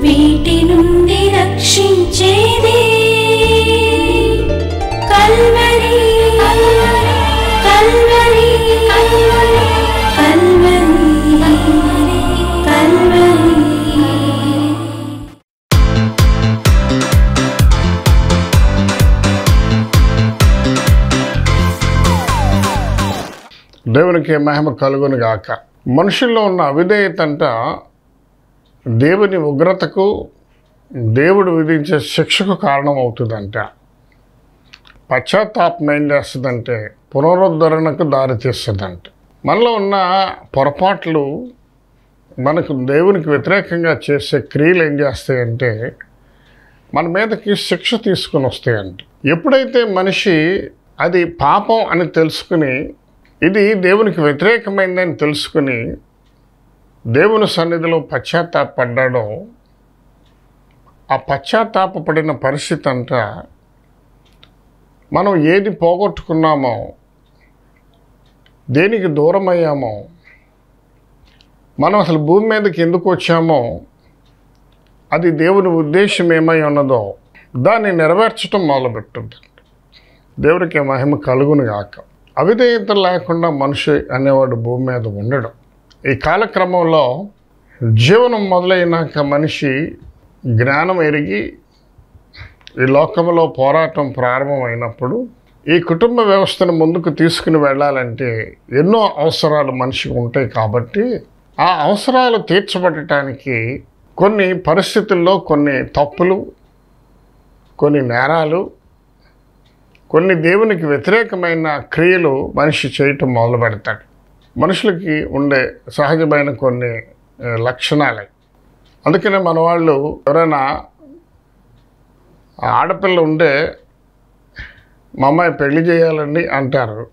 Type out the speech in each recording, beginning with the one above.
వీటి నుండి రక్షించేది కల్వరి. కల్వరి. కల్వరి. కల్వరి. దేవునికి మహిమ కలుగును గాక మనుషుల్లో ఉన్న అవిధేయత అంట దేవుని ఉగ్రతకు దేవుడు విధించే శిక్షకు కారణం అవుతుందంట పశ్చాత్తాపం ఏం చేస్తుందంటే పునరుద్ధరణకు దారితీస్తుందంట మనలో ఉన్న పొరపాట్లు మనకు దేవునికి వ్యతిరేకంగా చేసే క్రియలు ఏం చేస్తాయంటే మన మీదకి శిక్ష తీసుకుని వస్తాయంట. ఎప్పుడైతే మనిషి అది పాపం అని తెలుసుకుని ఇది దేవునికి వ్యతిరేకమైందని తెలుసుకుని దేవుని సన్నిధిలో పశ్చాత్తాపడ్డాడో ఆ పశ్చాత్తాపడిన పరిస్థితి అంతా మనం ఏది పోగొట్టుకున్నామో దేనికి దూరమయ్యామో మనం అసలు భూమి మీదకి ఎందుకు వచ్చామో అది దేవుని ఉద్దేశం ఏమై ఉన్నదో దాన్ని నెరవేర్చడం మొదలుపెట్టుంది దేవుడికి మహిమ కలుగును గాక అవిధేయత లేకుండా మనిషి అనేవాడు భూమి మీద ఉండడం. ఈ కాలక్రమంలో జీవనం మొదలైనాక మనిషి జ్ఞానం ఎరిగి ఈ లోకంలో పోరాటం ప్రారంభమైనప్పుడు ఈ కుటుంబ వ్యవస్థను ముందుకు తీసుకుని వెళ్ళాలంటే ఎన్నో అవసరాలు మనిషికి ఉంటాయి కాబట్టి ఆ అవసరాలు తీర్చబడటానికి కొన్ని పరిస్థితుల్లో కొన్ని తప్పులు కొన్ని నేరాలు కొన్ని దేవునికి వ్యతిరేకమైన క్రియలు మనిషి చేయటం మొదలు పెడతాడు మనుషులకి ఉండే సహజమైన కొన్ని లక్షణాలే. అందుకనే మన వాళ్ళు ఎవరైనా ఆడపిల్ల ఉంటే మా అమ్మాయి పెళ్ళి చేయాలండి అంటారు.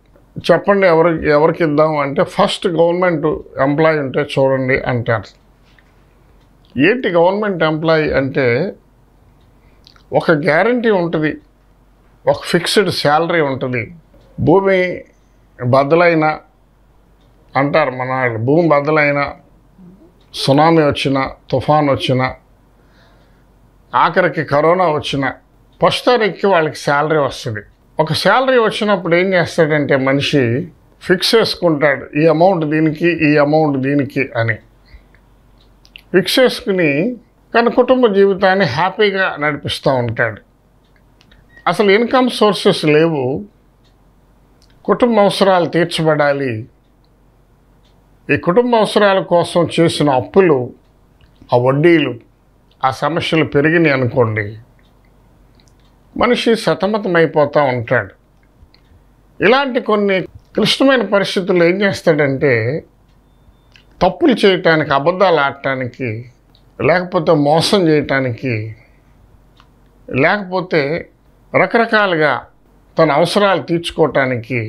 చెప్పండి ఎవరి ఎవరికి ఇద్దాం అంటే ఫస్ట్ గవర్నమెంట్ ఎంప్లాయీ ఉంటే చూడండి అంటారు. ఏంటి గవర్నమెంట్ ఎంప్లాయీ అంటే ఒక గ్యారంటీ ఉంటుంది ఒక ఫిక్స్డ్ శాలరీ ఉంటుంది. భూమి బద్దలైన అంటారు మన భూమి బద్దలైన సునామీ వచ్చిన తుఫాన్ వచ్చిన ఆఖరికి కరోనా వచ్చిన ఫస్ట్ వాళ్ళకి శాలరీ వస్తుంది. ఒక శాలరీ వచ్చినప్పుడు ఏం చేస్తాడంటే మనిషి ఫిక్స్ చేసుకుంటాడు ఈ అమౌంట్ దీనికి ఈ అమౌంట్ దీనికి అని. ఫిక్స్ చేసుకుని తన కుటుంబ జీవితాన్ని హ్యాపీగా నడిపిస్తూ ఉంటాడు. అసలు ఇన్కమ్ సోర్సెస్ లేవు. కుటుంబ అవసరాలు తీర్చబడాలి. ఈ కుటుంబ అవసరాల కోసం చేసిన అప్పులు ఆ వడ్డీలు ఆ సమస్యలు పెరిగినాయి అనుకోండి మనిషి సతమతమైపోతూ ఉంటాడు. ఇలాంటి కొన్ని క్లిష్టమైన పరిస్థితుల్లో ఏం చేస్తాడంటే తప్పులు చేయటానికి అబద్ధాలు ఆడటానికి లేకపోతే మోసం చేయటానికి లేకపోతే రకరకాలుగా తన అవసరాలు తీర్చుకోవటానికి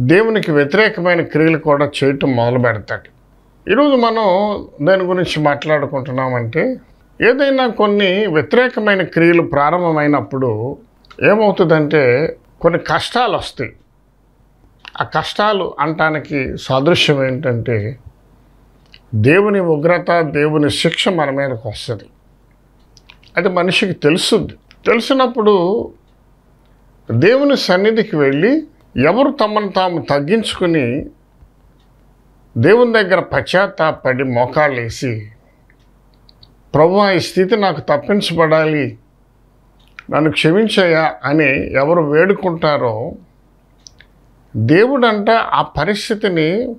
దేవునికి వ్యతిరేకమైన క్రియలు కూడా చేయటం మొదలు పెడతాడు. ఈరోజు మనం దాని గురించి మాట్లాడుకుంటున్నామంటే ఏదైనా కొన్ని వ్యతిరేకమైన క్రియలు ప్రారంభమైనప్పుడు ఏమవుతుందంటే కొన్ని కష్టాలు వస్తాయి. ఆ కష్టాలు అంటానికి సాదృశ్యం ఏంటంటే దేవుని ఉగ్రత దేవుని శిక్ష మన మీదకి వస్తుంది. అది మనిషికి తెలుస్తుంది. తెలిసినప్పుడు దేవుని సన్నిధికి వెళ్ళి ఎవరు తమను తాము తగ్గించుకుని దేవుని దగ్గర పశ్చాత్తాపడి మోకాళ్ళేసి ప్రభు ఈ స్థితి నాకు తప్పించబడాలి నన్ను క్షమించాయా అని ఎవరు వేడుకుంటారో దేవుడంట ఆ పరిస్థితిని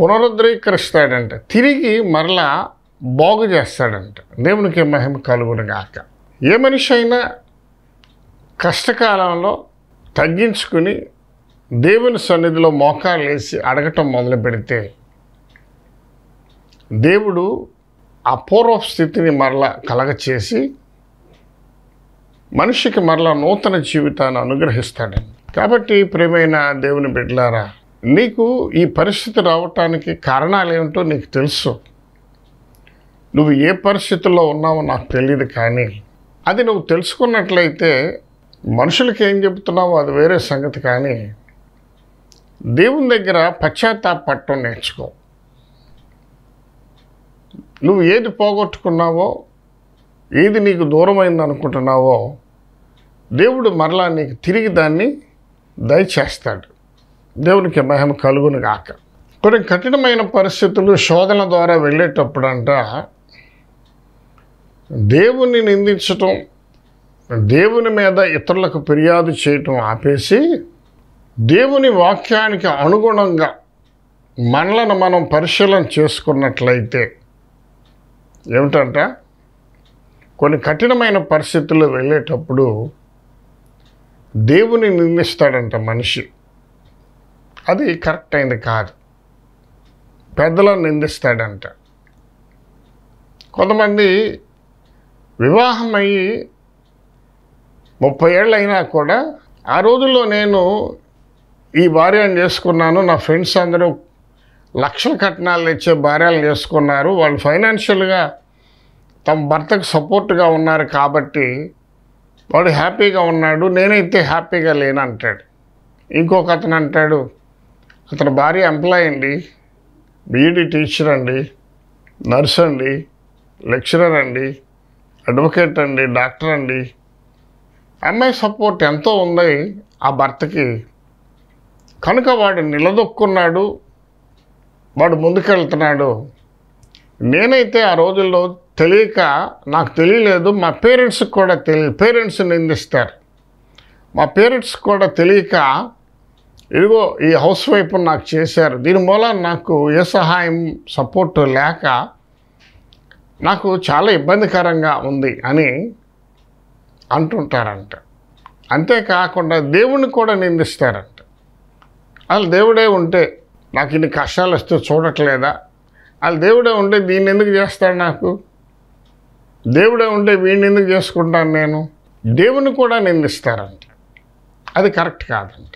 పునరుద్ధరీకరిస్తాడంట. తిరిగి మరలా బాగు చేస్తాడంట. దేవునికి మహిమ కలుగును గాక ఏ మనిషి అయినా కష్టకాలంలో తగ్గించుకుని దేవుని సన్నిధిలో మోకాలు వేసి అడగటం మొదలు పెడితే దేవుడు అపూర్వ స్థితిని మరలా కలగచేసి మనిషికి మరలా నూతన జీవితాన్ని అనుగ్రహిస్తాడండి కాబట్టి ప్రేమైన దేవుని బిడ్డలారా నీకు ఈ పరిస్థితి రావటానికి కారణాలు ఏమిటో నీకు తెలుసు. నువ్వు ఏ పరిస్థితుల్లో ఉన్నావో నాకు తెలియదు కానీ అది నువ్వు తెలుసుకున్నట్లయితే మనుషులకి ఏం చెబుతున్నావో అది వేరే సంగతి కానీ దేవుని దగ్గర పశ్చాత్తాపట్టం నేర్చుకో. నువ్వు ఏది పోగొట్టుకున్నావో ఏది నీకు దూరమైంది అనుకుంటున్నావో దేవుడు మరలా నీకు తిరిగి దాన్ని దయచేస్తాడు. దేవునికి మహిమ కలుగును గాక. కొన్ని కఠినమైన పరిస్థితులు శోధన ద్వారా వెళ్ళేటప్పుడంట దేవుణ్ణి నిందించటం దేవుని మీద ఇతరులకు ఫిర్యాదు చేయటం ఆపేసి దేవుని వాక్యానికి అనుగుణంగా మనలను మనం పరిశీలన చేసుకున్నట్లయితే ఏమిటంట? కొన్ని కఠినమైన పరిస్థితుల్లో వెళ్ళేటప్పుడు దేవుని నిందిస్తాడంట మనిషి. అది కరెక్ట్ అయింది కాదు. పెద్దలను నిందిస్తాడంట. కొంతమంది వివాహమయ్యి ముప్పై ఏళ్ళు అయినా కూడా ఆ రోజుల్లో నేను ఈ భార్యను చేసుకున్నాను. నా ఫ్రెండ్స్ అందరూ లక్షల కట్నాలు ఇచ్చే భార్యలు చేసుకున్నారు. వాళ్ళు ఫైనాన్షియల్గా తమ భర్తకు సపోర్ట్గా ఉన్నారు కాబట్టి వాడు హ్యాపీగా ఉన్నాడు. నేనైతే హ్యాపీగా లేను అంటాడు. ఇంకొక అతను అంటాడు అతని భార్య ఎంప్లాయ్ అండి. బీఈడి టీచర్ అండి. నర్స్ అండి. లెక్చరర్ అండి. అడ్వకేట్ అండి. డాక్టర్ అండి. అమ్మాయి సపోర్ట్ ఎంతో ఉంది ఆ భర్తకి. కనుక వాడు నిలదొక్కున్నాడు వాడు ముందుకెళ్తున్నాడు. నేనైతే ఆ రోజుల్లో తెలియక నాకు తెలియలేదు మా పేరెంట్స్కి కూడా తెలియ పేరెంట్స్ నిందిస్తారు. మా పేరెంట్స్ కూడా తెలియక ఇదిగో ఈ హౌస్ వైఫ్ నాకు చేశారు దీని మూలం నాకు ఏ సహాయం సపోర్ట్ లేక నాకు చాలా ఇబ్బందికరంగా ఉంది అని అంటుంటారంట. అంతేకాకుండా దేవుణ్ణి కూడా నిందిస్తారంట. అసలు దేవుడే ఉంటే నాకు ఇన్ని కష్టాలు వస్తే చూడట్లేదా? వాళ్ళు దేవుడే ఉంటే దీన్ని ఎందుకు చేస్తాడు నాకు? దేవుడే ఉంటే వీడిని ఎందుకు చేసుకుంటాను నేను? దేవుని కూడా నిందిస్తారంట. అది కరెక్ట్ కాదంట.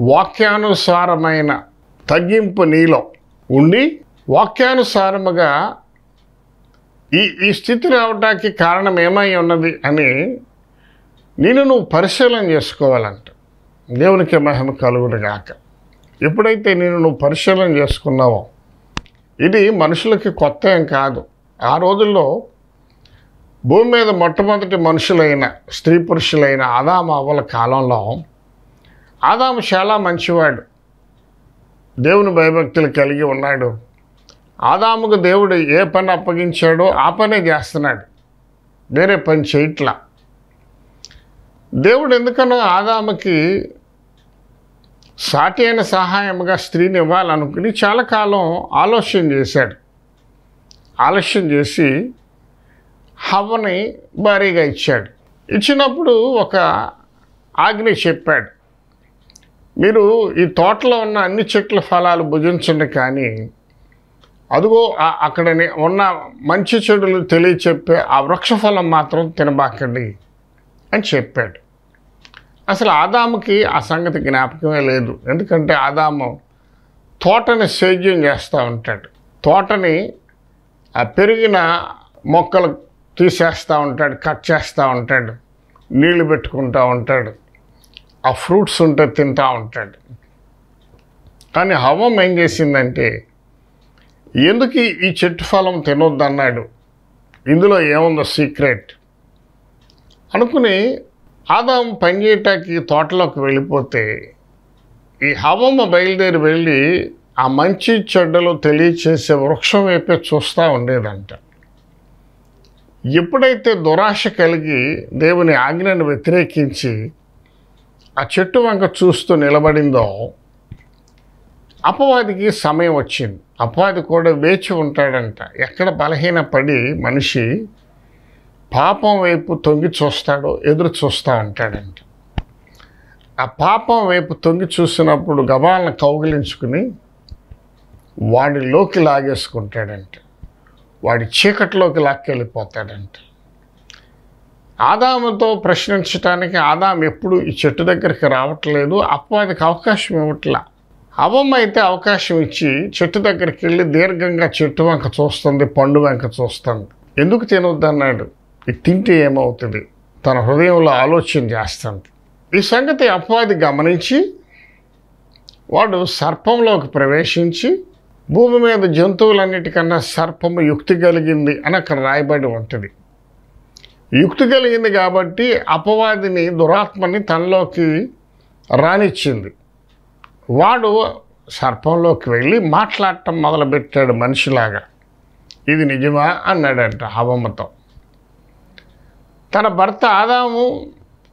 వాక్యానుసారమైన తగ్గింపు నీలో ఉండి వాక్యానుసారముగా ఈ ఈ స్థితి రావడానికి కారణం ఏమై ఉన్నది అని నేను నువ్వు పరిశీలన చేసుకోవాలంట. దేవునికి మహిమ కలుగునుగాక ఎప్పుడైతే నేను నువ్వు పరిశీలన చేసుకున్నావో ఇది మనుషులకి కొత్త ఏం కాదు. ఆ రోజుల్లో భూమి మీద మొట్టమొదటి మనుషులైన స్త్రీ పురుషులైన ఆదాము అవ్వల కాలంలో ఆదాము చాలా మంచివాడు. దేవుని భయభక్తులు కలిగి ఉన్నాడు. ఆదాముకు దేవుడు ఏ పని అప్పగించాడో ఆ పనే చేస్తున్నాడు. వేరే పని చేయట్లా. దేవుడు ఎందుకనో ఆదాముకి సాటి అయిన సహాయముగా స్త్రీని ఇవ్వాలనుకుని చాలా కాలం ఆలోచన చేశాడు. ఆలస్యం చేసి హవ్వని భారీగా ఇచ్చాడు. ఇచ్చినప్పుడు ఒక ఆజ్ఞ చెప్పాడు. మీరు ఈ తోటలో ఉన్న అన్ని చెట్ల ఫలాలు భుజించండి కానీ అదిగో అక్కడని అక్కడ ఉన్న మంచి చెడులు తెలియచెప్పే ఆ వృక్షఫలం మాత్రం తినబాకండి అని చెప్పాడు. అసలు ఆదాముకి ఆ సంగతి జ్ఞాపకమే లేదు. ఎందుకంటే ఆదాము తోటని సేద్యం చేస్తూ ఉంటాడు. తోటని ఆ పెరిగిన మొక్కలు తీసేస్తూ ఉంటాడు కట్ చేస్తూ ఉంటాడు నీళ్ళు పెట్టుకుంటూ ఉంటాడు ఆ ఫ్రూట్స్ ఉంటే తింటూ ఉంటాడు. కానీ హవం ఏం చేసిందంటే ఎందుకు ఈ- చెట్టు ఫలం తినొద్దన్నాడు ఇందులో ఏముందో సీక్రెట్. అనుకుని ఆదాం పనిచేయటానికి తోటలోకి వెళ్ళిపోతే ఈ హవమ్మ బయలుదేరి వెళ్ళి ఆ మంచి చెడ్డలు తెలియచేసే వృక్షం వైపే చూస్తూ ఉండేదంట. ఎప్పుడైతే దురాశ కలిగి దేవుని ఆజ్ఞను వ్యతిరేకించి ఆ చెట్టు వంక చూస్తూ నిలబడిందో అపవాదికి సమయం వచ్చింది. అపవాది కూడా వేచి ఉంటాడంట. ఎక్కడ బలహీనపడి మనిషి పాపం వైపు తొంగి చూస్తాడో ఎదురు చూస్తూ ఉంటాడంట ఆ పాపం వైపు తొంగి చూసినప్పుడు గబాలను కౌగిలించుకుని వాడిలోకి లాగేసుకుంటాడంట. వాడి చీకట్లోకి లాక్కెళ్ళిపోతాడంట. ఆదాముతో ప్రశ్నించడానికి ఆదాం ఎప్పుడు ఈ చెట్టు దగ్గరికి రావట్లేదు అపవాదికి అవకాశం ఇవ్వట్లా. అవమ్మ అయితే అవకాశం ఇచ్చి చెట్టు దగ్గరికి వెళ్ళి దీర్ఘంగా చెట్టు వంక చూస్తుంది పండు వంక చూస్తుంది. ఎందుకు తినొద్దన్నాడు ఇది తింటే ఏమవుతుంది? తన హృదయంలో ఆలోచన చేస్తుంది. ఈ సంగతి అపవాది గమనించి వాడు సర్పంలోకి ప్రవేశించి భూమి మీద జంతువులన్నిటికన్నా సర్పము యుక్తి కలిగింది అని అక్కడ రాయబడి ఉంటుంది. యుక్తి కలిగింది కాబట్టి అపవాదిని దురాత్మని తనలోకి రానిచ్చింది. వాడు సర్పంలోకి వెళ్ళి మాట్లాడటం మొదలుపెట్టాడు మనిషిలాగా. ఇది నిజమా? అన్నాడంట హవమ్మతో తన భర్త ఆదాము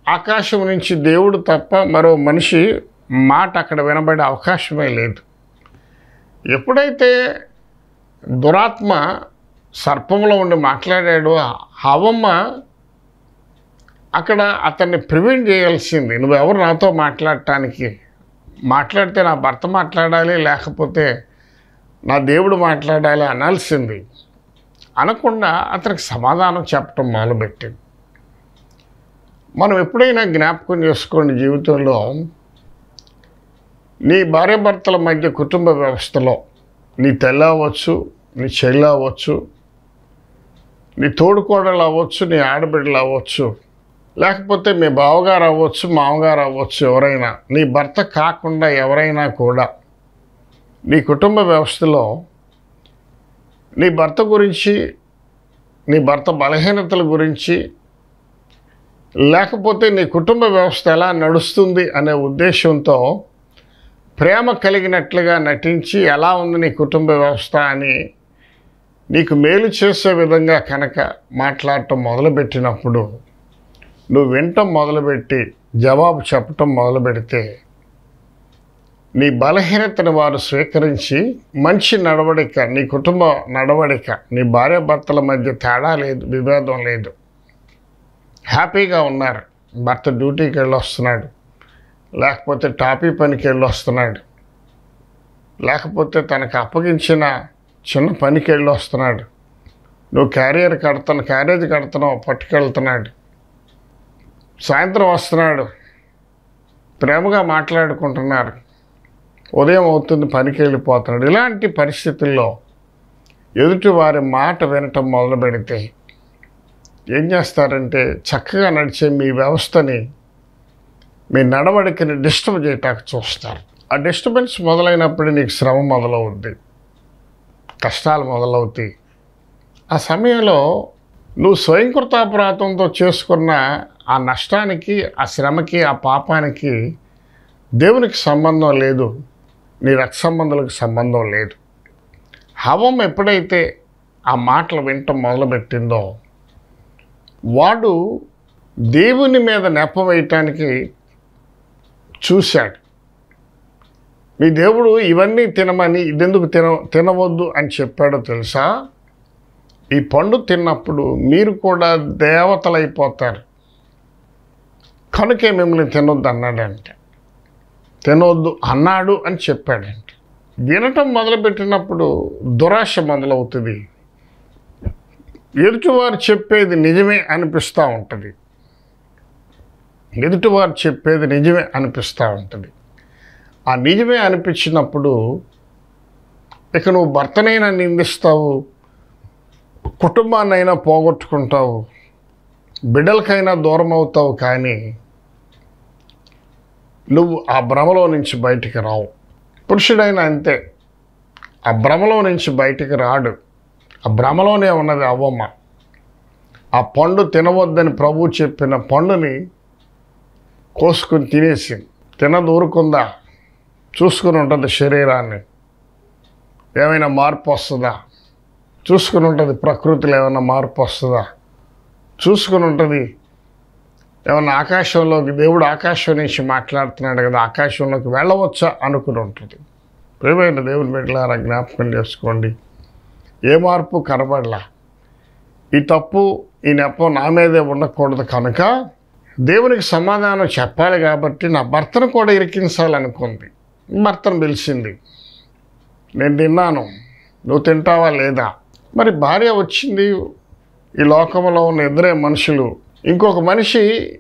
ఆకాశం నుంచి దేవుడు తప్ప మరో మనిషి మాట అక్కడ వినబడే అవకాశమే లేదు. ఎప్పుడైతే దురాత్మ సర్పంలో ఉండి మాట్లాడాడో హవమ్మ అక్కడ అతన్ని ప్రివెంట్ చేయాల్సింది. నువ్వెవరు నాతో మాట్లాడటానికి? మాట్లాడితే నా భర్త మాట్లాడాలి లేకపోతే నా దేవుడు మాట్లాడాలి అనాల్సింది. అనకుండా అతనికి సమాధానం చెప్పటం మొదలుపెట్టింది మనం ఎప్పుడైనా జ్ఞాపకం చేసుకోండి జీవితంలో నీ భార్యాభర్తల మధ్య కుటుంబ వ్యవస్థలో నీ తెల్ల అవ్వచ్చు నీ చెల్లి అవ్వచ్చు నీ తోడుకోడలు అవ్వచ్చు నీ ఆడబిడ్డలు అవ్వచ్చు లేకపోతే మీ బావగారు అవ్వచ్చు మామగారు అవ్వచ్చు ఎవరైనా. నీ భర్త కాకుండా ఎవరైనా కూడా నీ కుటుంబ వ్యవస్థలో నీ భర్త గురించి నీ భర్త బలహీనతల గురించి లేకపోతే నీ కుటుంబ వ్యవస్థ ఎలా నడుస్తుంది అనే ఉద్దేశంతో ప్రేమ కలిగినట్లుగా నటించి ఎలా ఉంది నీ కుటుంబ వ్యవస్థ అని నీకు మేలు చేసే విధంగా కనుక మాట్లాడటం మొదలుపెట్టినప్పుడు నువ్వు వినటం మొదలుపెట్టి జవాబు చెప్పటం మొదలు పెడితే నీ బలహీనతను వారు స్వీకరించి మంచి నడవడిక నీ కుటుంబ నడవడిక నీ భార్యాభర్తల మధ్య తేడా లేదు విభేదం లేదు. హ్యాపీగా ఉన్నారు. భర్త డ్యూటీకి వెళ్ళి వస్తున్నాడు లేకపోతే టాపీ పనికి వెళ్ళి వస్తున్నాడు లేకపోతే తనకు అప్పగించిన చిన్న పనికి వెళ్ళి వస్తున్నాడు నువ్వు క్యారియర్ కడతాను క్యారేజ్ కడుతున్నావు పట్టుకెళ్తున్నాడు. సాయంత్రం వస్తున్నాడు. ప్రేమగా మాట్లాడుకుంటున్నారు. ఉదయం అవుతుంది పనికి వెళ్ళిపోతున్నాడు. ఇలాంటి పరిస్థితుల్లో ఎదుటి వారి మాట వినటం మొదలు పెడితే ఏం చేస్తారంటే చక్కగా నడిచే మీ వ్యవస్థని మీ నడవడికని డిస్టర్బ్ చేయటానికి చూస్తారు. ఆ డిస్టర్బెన్స్ మొదలైనప్పుడు నీకు శ్రమ మొదలవుద్ది. కష్టాలు మొదలవుతాయి. ఆ సమయంలో నువ్వు స్వయంకృతాపరాధంతో చేసుకున్న ఆ నష్టానికి ఆ శ్రమకి ఆ పాపానికి దేవునికి సంబంధం లేదు. నీ రక్త సంబంధాలకు సంబంధం లేదు. హవం ఎప్పుడైతే ఆ మాటలు వినటం మొదలుపెట్టిందో వాడు దేవుని మీద నెప్పవేయటానికి చూశాడు. మీ దేవుడు ఇవన్నీ తినమని ఇదెందుకు తిన తినవద్దు అని చెప్పాడో తెలుసా? ఈ పండు తిన్నప్పుడు మీరు కూడా దేవతలైపోతారు. కనుకే మిమ్మల్ని తినొద్దు అన్నాడంటే. తినొద్దు అన్నాడు అని చెప్పాడంటే. వినటం మొదలుపెట్టినప్పుడు దురాశ మొదలవుతుంది. ఎదుటివారు చెప్పేది నిజమే అనిపిస్తూ ఉంటుంది. ఎదుటివారు చెప్పేది నిజమే అనిపిస్తూ ఉంటుంది. ఆ నిజమే అనిపించినప్పుడు ఇక నువ్వు భర్తనైనా నిందిస్తావు. కుటుంబాన్నైనా పోగొట్టుకుంటావు బిడ్డలకైనా దూరం అవుతావు కానీ నువ్వు ఆ భ్రమలో నుంచి బయటికి రావు. పురుషుడైనా అంతే. ఆ భ్రమలో నుంచి బయటికి రాడు. ఆ భ్రమలోనే ఉన్నది అవ్వమ్మ ఆ పండు తినవద్దని ప్రభు చెప్పిన పండుని కోసుకుని తినేసింది తినదూరుకుందా? చూసుకుని ఉంటుంది శరీరాన్ని. ఏమైనా మార్పు వస్తుందా? చూసుకుని ఉంటుంది ప్రకృతిలో ఏమైనా మార్పు వస్తుందా? చూసుకుని ఉంటుంది. ఏమన్నా ఆకాశంలోకి దేవుడు ఆకాశం నుంచి మాట్లాడుతున్నాడు కదా ఆకాశంలోకి వెళ్ళవచ్చా అనుకుని ఉంటుంది. ప్రేమైన దేవుని బిడ్డలారా జ్ఞాపకం చేసుకోండి. ఏ మార్పు కనబడలా? ఈ తప్పు ఈ నెపం నా మీదే ఉండకూడదు కనుక దేవునికి సమాధానం చెప్పాలి కాబట్టి నా భర్తను కూడా ఇరికించాలనుకుంది. భర్తను పిలిచింది. నేను తిన్నాను. నువ్వు తింటావా లేదా? మరి భార్య వచ్చింది ఈ లోకంలో ఉన్న ఇద్దరే మనుషులు. ఇంకొక మనిషి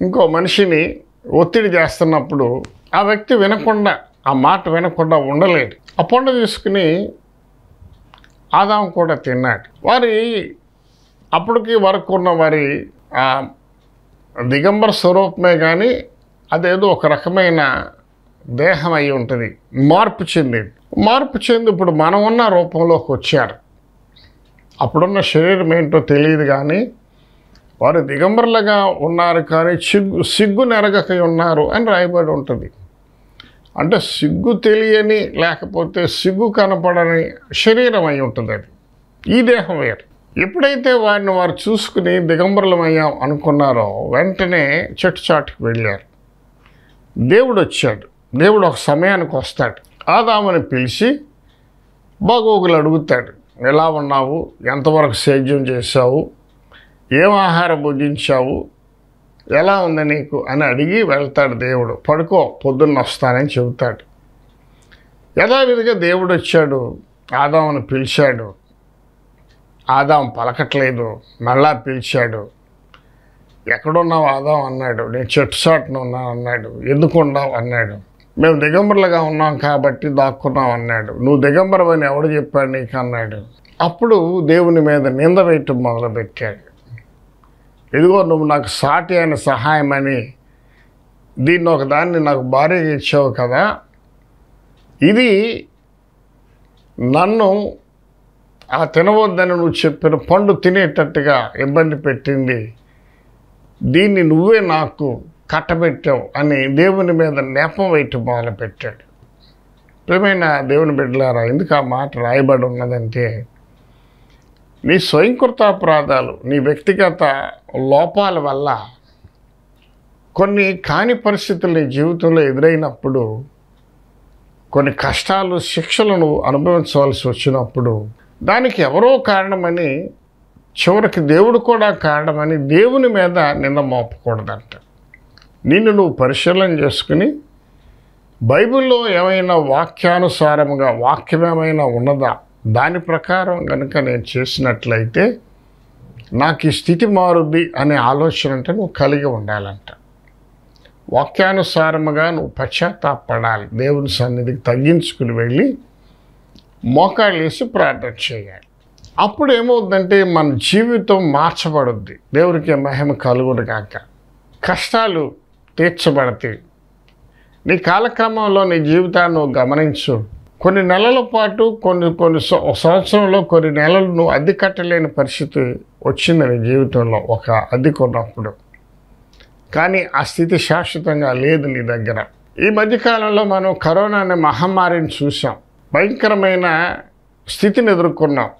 ఇంకో మనిషిని ఒత్తిడి చేస్తున్నప్పుడు ఆ వ్యక్తి వినకుండా ఆ మాట వినకుండా ఉండలేడు ఆ పండ తీసుకుని ఆదాం కూడా తిన్నాడు. వారి అప్పటికి వరకు ఉన్న వారి ఆ దిగంబర స్వరూపమే కానీ అదేదో ఒక రకమైన దేహం అయి ఉంటుంది. మార్పు చెందింది. మార్పు చెంది ఇప్పుడు మనం ఉన్న రూపంలోకి వచ్చారు. అప్పుడున్న శరీరం ఏంటో తెలియదు కానీ వారు దిగంబరులుగా ఉన్నారు కానీ సిగ్గు సిగ్గు నెరగక ఉన్నారు అని రాయబడి ఉంటుంది. అంటే సిగ్గు తెలియని లేకపోతే సిగ్గు కనపడని శరీరం అయి ఉంటుంది అది. ఈ దేహం వేరు. ఎప్పుడైతే వారిని వారు చూసుకుని దిగంబరులమయ్యాం అనుకున్నారో వెంటనే చెట్టు చాటుకు వెళ్ళారు. దేవుడు వచ్చాడు. దేవుడు ఒక సమయానికి వస్తాడు. ఆదామని పిలిచి బాగోగులు అడుగుతాడు. ఎలా ఉన్నావు? ఎంతవరకు సేద్యం చేశావు? ఏం ఆహారం భుజించావు? ఎలా ఉంది నీకు? అని అడిగి వెళ్తాడు దేవుడు. పడుకో పొద్దున్న వస్తానని చెబుతాడు. యథావిధిగా దేవుడు వచ్చాడు. ఆదామును పిలిచాడు. ఆదాం పలకట్లేదు. మళ్ళా పిలిచాడు. ఎక్కడున్నావు ఆదాం? అన్నాడు. నేను చెట్టు చాటున ఉన్నాను అన్నాడు. ఎందుకున్నావు అన్నాడు. మేము దిగంబరులుగా ఉన్నాం కాబట్టి దాక్కున్నాం అన్నాడు. నువ్వు దిగంబరమని ఎవడు చెప్పాడు నీకు? అన్నాడు. అప్పుడు దేవుని మీద నింద వేయటం మొదలుపెట్టాడు. ఇదిగో నువ్వు నాకు సాటి అయిన సహాయం అని దీన్ని ఒక దాన్ని నాకు భారీగా ఇచ్చావు కదా. ఇది నన్ను ఆ తినవద్దని నువ్వు చెప్పిన పండు తినేటట్టుగా ఇబ్బంది పెట్టింది. దీన్ని నువ్వే నాకు కట్టబెట్టావు అని దేవుని మీద నేపం వేయటం మొదలుపెట్టాడు. ప్రియమైన దేవుని బిడ్డలారా ఎందుకు ఆ మాట రాయబడి ఉన్నదంటే నీ స్వయంకృతాపరాధాలు నీ వ్యక్తిగత లోపాల వల్ల కొన్ని కాని పరిస్థితులు నీ జీవితంలో ఎదురైనప్పుడు కొన్ని కష్టాలు శిక్షలను అనుభవించవలసి వచ్చినప్పుడు దానికి ఎవరో కారణమని చివరికి దేవుడు కూడా కారణమని దేవుని మీద నిన్న మోపకూడదంట. నిన్ను నువ్వు పరిశీలన చేసుకుని బైబిల్లో ఏమైనా వాక్యానుసారముగా వాక్యం ఏమైనా ఉన్నదా? దాని ప్రకారం కనుక నేను చేసినట్లయితే నాకు ఈ స్థితి మారుద్ది అనే ఆలోచన అంటే నువ్వు కలిగి ఉండాలంట. వాక్యానుసారముగా నువ్వు పశ్చాత్తాపడాలి. దేవుని సన్నిధికి తగ్గించుకుని వెళ్ళి మోకాళ్ళు వేసి ప్రార్థన చేయాలి. అప్పుడు ఏమవుద్దంటే మన జీవితం మార్చబడుద్ది. దేవునికి మహిమ కలుగుడు కాక కష్టాలు తీర్చబడతాయి. నీ కాలక్రమంలో నీ జీవితాన్ని నువ్వు గమనించు. కొన్ని నెలల పాటు కొన్ని కొన్ని సంవత్సరంలో కొన్ని నెలలు నువ్వు అద్దె కట్టలేని పరిస్థితి వచ్చింది నీ జీవితంలో ఒక అద్దె కొన్నప్పుడు. కానీ ఆ స్థితి శాశ్వతంగా లేదు నీ దగ్గర. ఈ మధ్యకాలంలో మనం కరోనా అనే మహమ్మారిని చూసాం భయంకరమైన స్థితిని ఎదుర్కొన్నాం.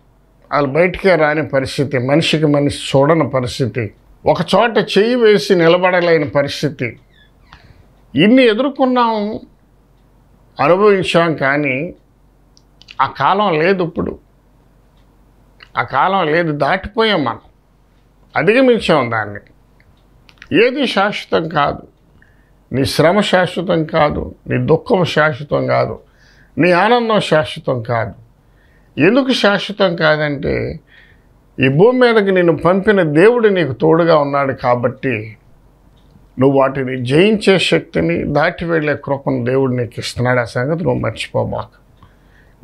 వాళ్ళు బయటికే రాని పరిస్థితి మనిషికి మనిషి చూడని పరిస్థితి. ఒక చోట చేయి వేసి నిలబడలేని పరిస్థితి. ఇన్ని ఎదుర్కొన్నాం అనుభవించాం కానీ ఆ కాలం లేదు ఇప్పుడు. ఆ కాలం లేదు దాటిపోయాం మనం. అధిగమించాం దాన్ని. ఏది శాశ్వతం కాదు. నీ శ్రమ శాశ్వతం కాదు నీ దుఃఖం శాశ్వతం కాదు నీ ఆనందం శాశ్వతం కాదు. ఎందుకు శాశ్వతం కాదంటే ఈ భూమి మీదకి నిన్ను పంపిన దేవుడు నీకు తోడుగా ఉన్నాడు కాబట్టి నువ్వు వాటిని జయించే శక్తిని దాటి వెళ్ళే కృపను దేవుడు నీకు ఇస్తున్నాడు. ఆ సంగతి నువ్వు మర్చిపోబాక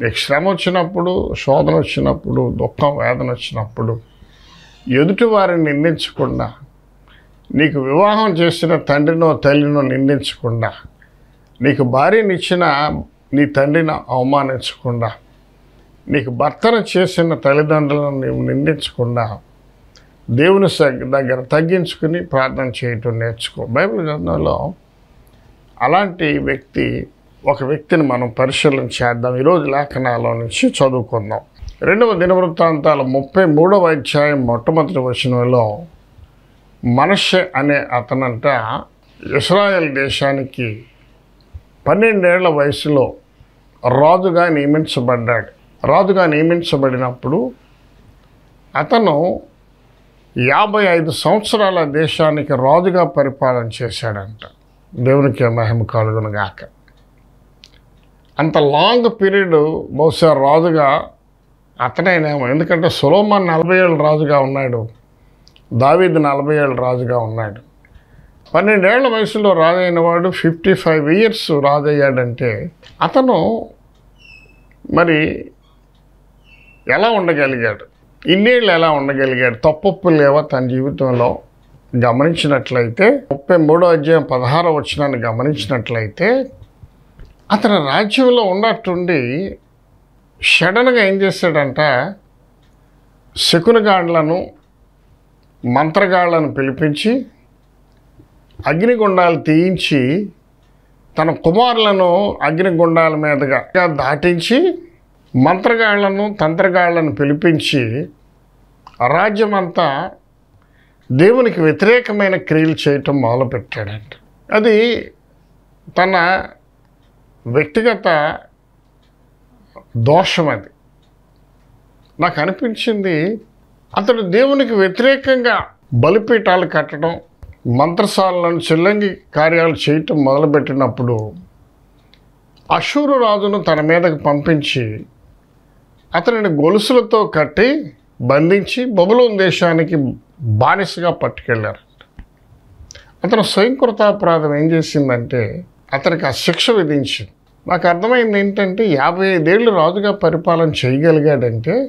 నీకు శ్రమ వచ్చినప్పుడు శోధన వచ్చినప్పుడు దుఃఖం వేదన వచ్చినప్పుడు ఎదుటి వారిని నిందించకుండా నీకు వివాహం చేసిన తండ్రినో తల్లినో నిందించకుండా నీకు భార్యనిచ్చిన నీ తండ్రిని అవమానించకుండా నీకు భర్తను చేసిన తల్లిదండ్రులను నీవు నిందించకుండా దేవుని దగ్గర తగ్గించుకుని ప్రార్థన చేయటం నేర్చుకో. బైబిల్ గ్రంథంలో అలాంటి వ్యక్తి ఒక వ్యక్తిని మనం పరిశీలన చేద్దాం. ఈరోజు లేఖనాల నుంచి చదువుకుందాం. రెండవ దినవృత్తాంతాల ముప్పై మూడవ అధ్యాయం మొట్టమొదటి వచనంలో మనషె అనే అతనంట ఇస్రాయల్ దేశానికి పన్నెండేళ్ళ వయసులో రాజుగా నియమించబడ్డాడు. రాజుగా నియమించబడినప్పుడు అతను యాభై ఐదు సంవత్సరాల దేశానికి రాజుగా పరిపాలన చేశాడంట. దేవునికి మహిమ కలుగును గాక. అంత లాంగ్ పీరియడ్ బహుశా రాజుగా అతనేనేమో. ఎందుకంటే సులోమాన్ నలభై ఏళ్ళు రాజుగా ఉన్నాడు. దావీద్ నలభై ఏళ్ళు రాజుగా ఉన్నాడు. పన్నెండేళ్ళ వయసులో రాజైన వాడు ఫిఫ్టీ ఫైవ్ ఇయర్స్ రాజయ్యాడంటే అతను మరి ఎలా ఉండగలిగాడు? ఇన్నేళ్ళు ఎలా ఉండగలిగాడు? తప్పప్పు లేవా తన జీవితంలో? గమనించినట్లయితే ముప్పై మూడో అధ్యాయం పదహారో వచ్చినాన్ని గమనించినట్లయితే అతను రాజ్యంలో ఉన్నట్టుండి సడన్గా ఏం చేశాడంట శకునగాండ్లను మంత్రగాళ్ళను పిలిపించి అగ్నిగుండాలు తీయించి తన కుమారులను అగ్నిగుండాల మీదుగా దాటించి మంత్రగాళ్ళను తంత్రగాళ్ళను పిలిపించి రాజ్యమంతా దేవునికి వ్యతిరేకమైన క్రియలు చేయటం మొదలుపెట్టాడంట. అది తన వ్యక్తిగత దోషం అది. నాకు అనిపించింది అతడు దేవునికి వ్యతిరేకంగా బలిపీఠాలు కట్టడం మంత్రసాలను చెల్లంగి కార్యాలు చేయటం మొదలుపెట్టినప్పుడు అశూరు రాజును తన మీదకు పంపించి అతనిని గొలుసులతో కట్టి బంధించి బబులోన్ దేశానికి బానిసగా పట్టుకెళ్ళారు. అతను స్వయంకృతాపరాధం ఏం చేసిందంటే అతనికి ఆ శిక్ష విధించింది. నాకు అర్థమైంది ఏంటంటే యాభై ఐదేళ్ళు రాజుగా పరిపాలన చేయగలిగాడంటే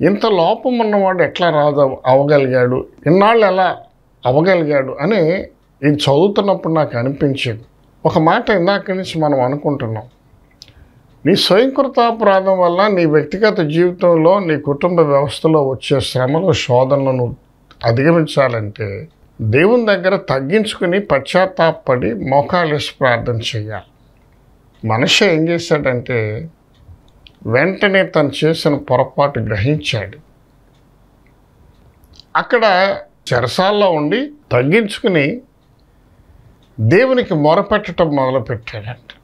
ఇంత లోపం ఉన్నవాడు ఎట్లా రాజు అవ్వగలిగాడు ఇన్నాళ్ళు ఎలా అవగలిగాడు అని ఇది చదువుతున్నప్పుడు నాకు అనిపించింది. ఒక మాట ఇందాక నుంచి మనం అనుకుంటున్నాం. నీ స్వయంకృతాపరాధం వల్ల నీ వ్యక్తిగత జీవితంలో నీ కుటుంబ వ్యవస్థలో వచ్చే శ్రమలు శోధనలను అధిగమించాలంటే దేవుని దగ్గర తగ్గించుకుని పశ్చాత్తాపడి మోకాలేసి ప్రార్థన చేయాలి. మనిషి ఏం చేశాడంటే వెంటనే తను చేసిన పొరపాటు గ్రహించాడు. అక్కడ చెరసాల్లో ఉండి తగ్గించుకుని దేవునికి మొరపెట్టడం మొదలుపెట్టాడంట.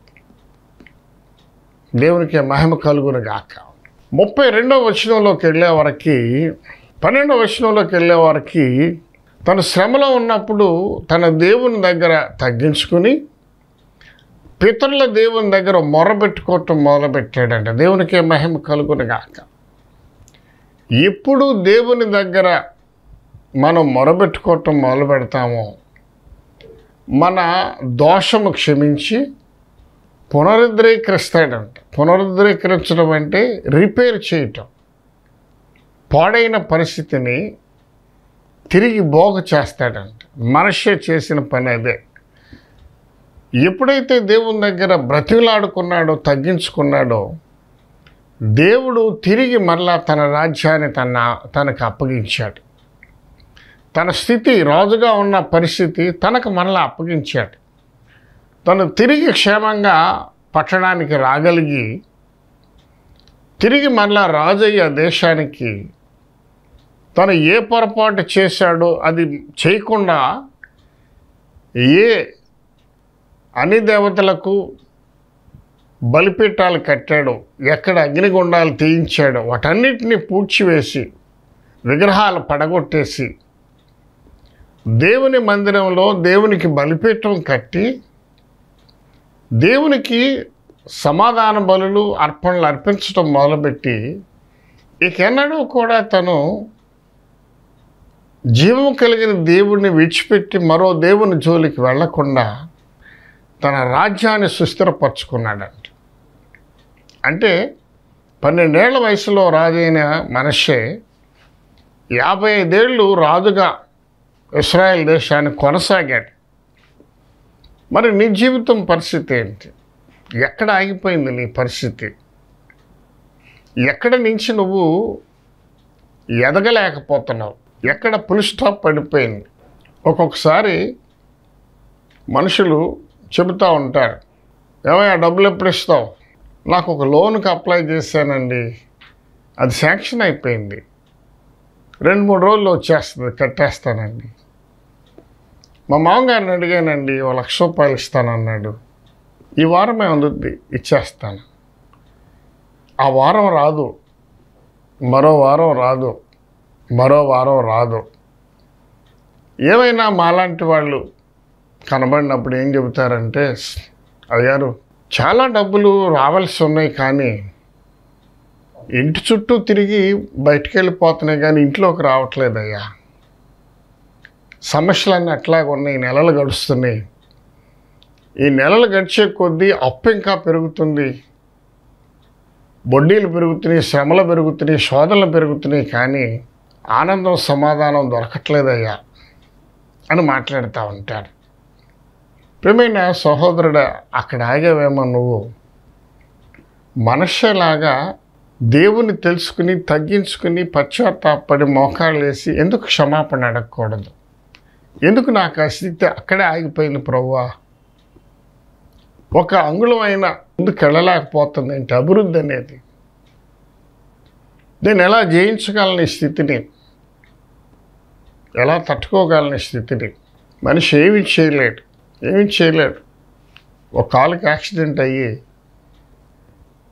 దేవునికి మహిమ కలుగును గాక ముప్పై రెండవ వచనంలోకి వెళ్ళే వరకు పన్నెండవ వచనంలోకి వెళ్ళే వరకు తన శ్రమలో ఉన్నప్పుడు తన దేవుని దగ్గర తగ్గించుకుని పితరుల దేవుని దగ్గర మొరబెట్టుకోవటం మొదలుపెట్టాడంట. దేవునికి మహిమ కలుగును గాక ఎప్పుడు దేవుని దగ్గర మనం మొరబెట్టుకోవటం మొదలు పెడతామో మన దోషము క్షమించి పునరుద్ధరీకరిస్తాడంట పునరుద్ధరీకరించడం అంటే రిపేర్ చేయటం. పాడైన పరిస్థితిని తిరిగి బాగు చేస్తాడంట మనిషి చేసిన పని అదే. ఎప్పుడైతే దేవుని దగ్గర బ్రతిలాడుకున్నాడో తగ్గించుకున్నాడో దేవుడు తిరిగి మరలా తన రాజ్యాన్ని తన తనకు అప్పగించాడు. తన స్థితి రాజుగా ఉన్న పరిస్థితి తనకు మరలా అప్పగించాడు. తను తిరిగి క్షేమంగా పట్టణానికి రాగలిగి తిరిగి మరలా రాజయ్య దేశానికి తను ఏ పొరపాటు చేశాడో అది చేయకుండా ఏ అన్ని దేవతలకు బలిపీఠాలు కట్టాడు ఎక్కడ అగ్నిగుండాలు తీయించాడో వాటన్నిటిని పూడ్చివేసి విగ్రహాలు పడగొట్టేసి దేవుని మందిరంలో దేవునికి బలిపీఠం కట్టి దేవునికి సమాధాన బలులు అర్పణలు అర్పించడం మొదలుపెట్టి ఇకెన్నడూ కూడా తను జీవం కలిగిన దేవుడిని విడిచిపెట్టి మరో దేవుని జోలికి వెళ్ళకుండా తన రాజ్యాన్ని సుస్థిరపరచుకున్నాడంట. అంటే పన్నెండేళ్ళ వయసులో రాజైన మనిషే యాభై ఐదేళ్ళు రాజుగా ఇస్రాయెల్ దేశాన్ని కొనసాగాడు. మరి నీ జీవితం పరిస్థితి ఏంటి? ఎక్కడ ఆగిపోయింది నీ పరిస్థితి? ఎక్కడ నుంచి నువ్వు ఎదగలేకపోతున్నావు? ఎక్కడ పుల్ స్టాప్ పడిపోయింది? ఒక్కొక్కసారి మనుషులు చెబుతూ ఉంటారు ఏమయ్యా డబ్బులు ఎప్పుడు ఇస్తావు? నాకు ఒక లోన్కి అప్లై చేశానండి. అది శాంక్షన్ అయిపోయింది. రెండు మూడు రోజులు వచ్చేస్తుంది కట్టేస్తానండి. మా మామగారిని అడిగానండి ఓ లక్ష రూపాయలు ఇస్తానన్నాడు. ఈ వారమే అందుద్ది ఇచ్చేస్తాను. ఆ వారం రాదు. మరో వారం రాదు. మరో వారం రాదు. ఏమైనా మాలాంటి వాళ్ళు కనబడినప్పుడు ఏం చెబుతారంటే అయ్యారు చాలా డబ్బులు రావాల్సి ఉన్నాయి కానీ ఇంటి చుట్టూ తిరిగి బయటికి వెళ్ళిపోతున్నాయి కానీ ఇంట్లోకి రావట్లేదయ్యా. సమస్యలన్నీ అట్లాగే ఉన్నాయి. నెలలు గడుస్తున్నాయి. ఈ నెలలు గడిచే కొద్దీ అప్పు ఇంకా పెరుగుతుంది. వడ్డీలు పెరుగుతున్నాయి శ్రమలు పెరుగుతున్నాయి శోధనలు పెరుగుతున్నాయి కానీ ఆనందం సమాధానం దొరకట్లేదయ్యా అని మాట్లాడుతూ ఉంటాడు. ప్రేమైన సహోదరుడు అక్కడ ఆగావేమో నువ్వు? మనుషులాగా దేవుని తెలుసుకుని తగ్గించుకుని పశ్చాత్తాపడి మోకాళ్ళు వేసి ఎందుకు క్షమాపణ అడగకూడదు? ఎందుకు నాకు ఆ స్థితి అక్కడే ఆగిపోయింది ప్రవ్వా? ఒక అంగుళం అయినా ముందుకు వెళ్ళలేకపోతుంది ఏంటి అభివృద్ధి అనేది? నేను ఎలా జయించగలను ఈ స్థితిని? ఎలా తట్టుకోగలను స్థితిని? మనిషి ఏమి చేయలేడు. ఏమి చేయలేడు. ఒక కాలుకి యాక్సిడెంట్ అయ్యి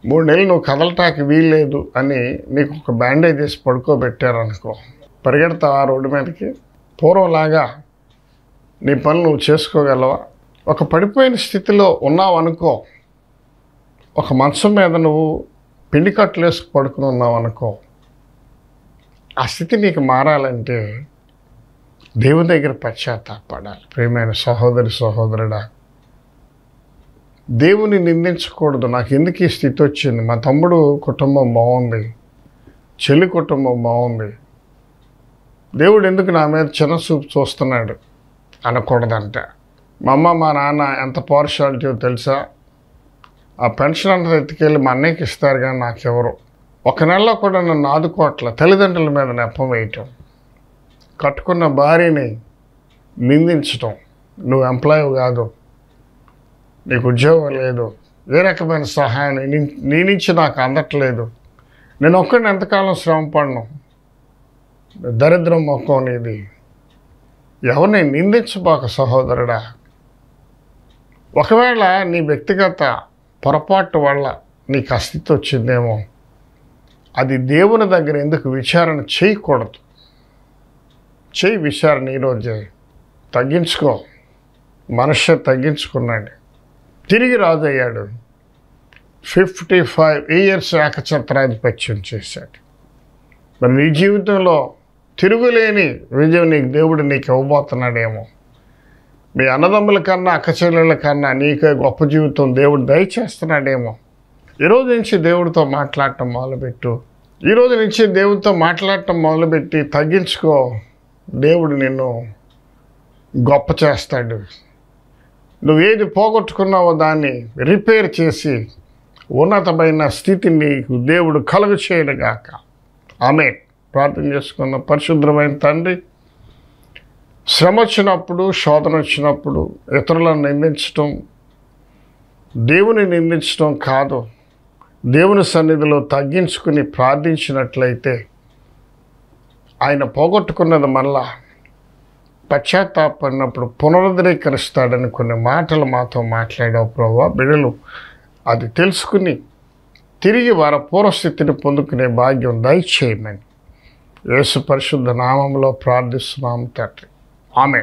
మూడు నెలలు నువ్వు కదలటానికి వీల్లేదు అని నీకు ఒక బ్యాండేజ్ వేసి పడుకోబెట్టారనుకో ఆ రోడ్డు మీదకి? పూర్వంలాగా నీ పనులు నువ్వు చేసుకోగలవా? ఒక పడిపోయిన స్థితిలో ఉన్నావు అనుకో ఒక మంచం మీద నువ్వు పిండి కట్టలు వేసుకు పడుకుని ఉన్నావు అనుకో ఆ స్థితి నీకు మారాలంటే దేవుని దగ్గర పశ్చాత్తాపడాలి. ప్రేమైన సహోదరి సహోదరుడా దేవుని నిందించకూడదు. నాకు ఎందుకు ఈ స్థితి వచ్చింది? మా తమ్ముడు కుటుంబం బాగుంది. చెల్లి కుటుంబం బాగుంది. దేవుడు ఎందుకు నా మీద చిన్న చూపు చూస్తున్నాడు? అనకూడదంట. మా అమ్మ మా నాన్న ఎంత పార్షాలిటీ తెలుసా? ఆ పెన్షన్ అంతా ఎత్తుకెళ్ళి మా అన్నయ్యకి ఇస్తారు కానీ నాకెవరు. ఒక నెలలో కూడా నన్ను ఆదుకోవట్ల. తల్లిదండ్రుల మీద నెప్పం వేయటం. కట్టుకున్న భార్యని నిందించటం. నువ్వు ఎంప్లాయీ కాదు. నీకు ఉద్యోగం లేదు. ఏ రకమైన సహాయం నీ నుంచి నాకు అందట్లేదు. నేను ఒక్కడిని ఎంతకాలం శ్రమ పడను దరిద్రం మొక్కం నీది. ఎవరిని నిందించబాక సహోదరుడా? ఒకవేళ నీ వ్యక్తిగత పొరపాటు వల్ల నీకు అస్థితి వచ్చిందేమో అది దేవుని దగ్గర ఎందుకు విచారణ చేయకూడదు? చేయి విచారణ ఈరోజే. తగ్గించుకో. మనుష్య తగ్గించుకున్నాడు. తిరిగి రాజయ్యాడు. ఫిఫ్టీ ఫైవ్ ఇయర్స్ ఏకఛత్రాధిపత్యం చేశాడు. మరి నీ జీవితంలో తిరుగులేని విజయం నీకు దేవుడు నీకు ఇవ్వబోతున్నాడేమో. మీ అన్నదమ్ముల కన్నా అక్కచెల్లెల కన్నా నీకే గొప్ప జీవితం దేవుడు దయచేస్తున్నాడేమో. ఈరోజు నుంచి దేవుడితో మాట్లాడటం మొదలుపెట్టు. ఈరోజు నుంచి దేవుడితో మాట్లాడటం మొదలుపెట్టి తగ్గించుకో. దేవుడు నిన్ను గొప్ప చేస్తాడు. నువ్వు ఏది పోగొట్టుకున్నావో దాన్ని రిపేర్ చేసి ఉన్నతమైన స్థితిని దేవుడు కలుగు చేయడుగాక ఆమె ప్రార్థన చేసుకున్న పరిశుద్ధమైన తండ్రి శ్రమ వచ్చినప్పుడు శోధన వచ్చినప్పుడు ఇతరులను నిందించటం దేవుని నిందించడం కాదు. దేవుని సన్నిధిలో తగ్గించుకుని ప్రార్థించినట్లయితే ఆయన పోగొట్టుకున్నది మళ్ళా పశ్చాత్తాపడినప్పుడు పునరుద్ధరీకరిస్తాడని కొన్ని మాటలు మాతో మాట్లాడావు ప్రభావ బిడలు అది తెలుసుకుని తిరిగి వారి పూర్వస్థితిని పొందుకునే భాగ్యం దయచేయమని యేసు పరిశుద్ధ నామంలో ప్రార్థిస్తున్నాం తండ్రి. ఆమె